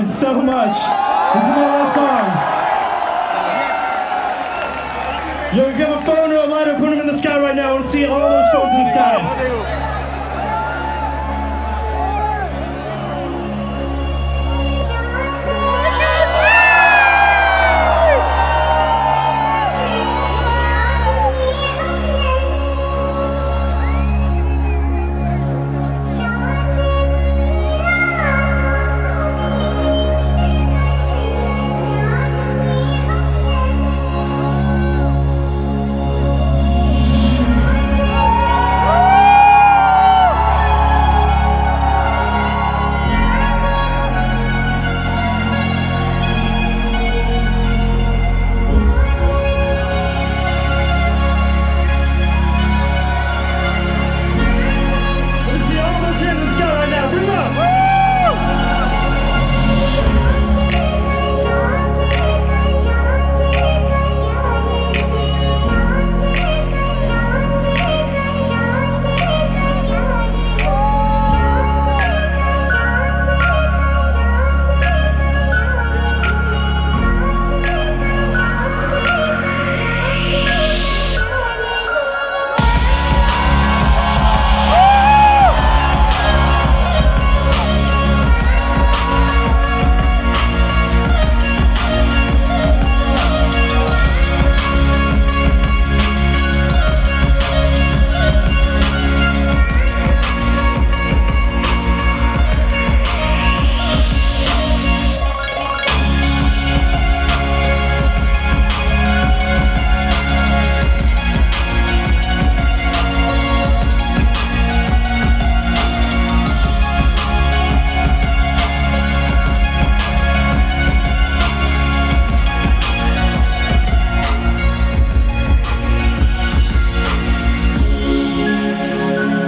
guys so much. This is my last song. Yo, if you have a phone or a lighter, put them in the sky right now. I want to see all those phones in the sky.